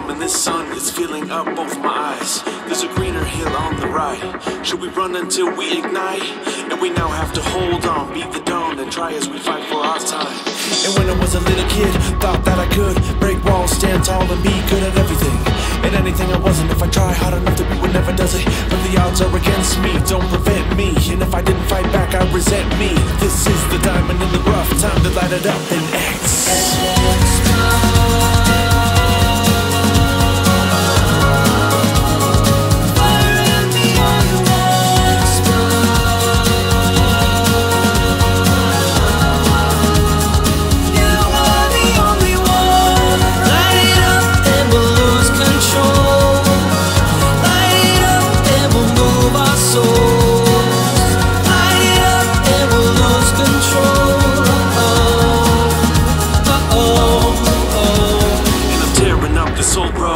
warm and this sun is filling up both my eyes. There's a greener hill on the right. Should we run until we ignite? And we now have to hold on, beat the dawn, and try as we fight for our time. And when I was a little kid, thought that I could break walls, stand tall, and be good at everything. And anything I wasn't, if I try hard enough to what never does it. But the odds are against me, don't prevent me. And if I didn't fight back, I resent me. This is the diamond in the rough, time to light it up and X.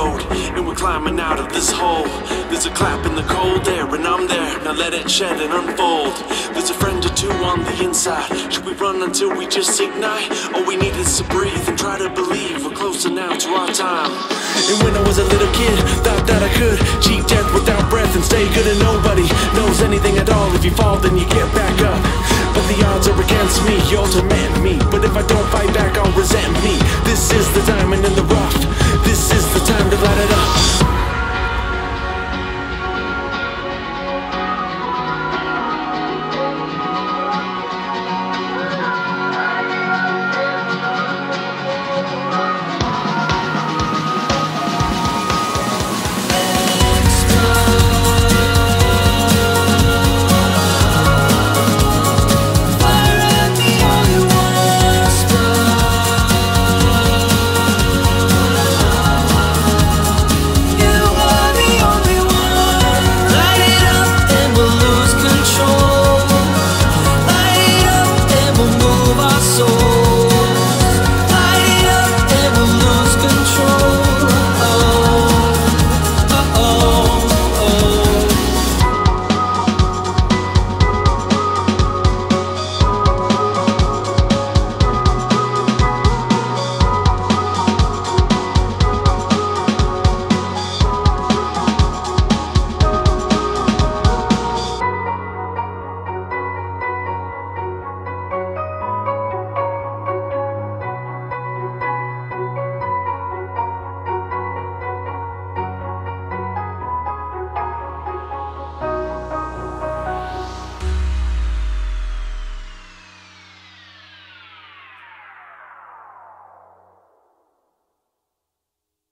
road, and we're climbing out of this hole. There's a clap in the cold air, and I'm there. Now let it shed and unfold. There's a friend or two on the inside. Should we run until we just ignite? All we need is to breathe and try to believe we're closer now to our time. And when I was a little kid, thought that I could cheat death without breath and stay good, and nobody knows anything at all. If you fall, then you get back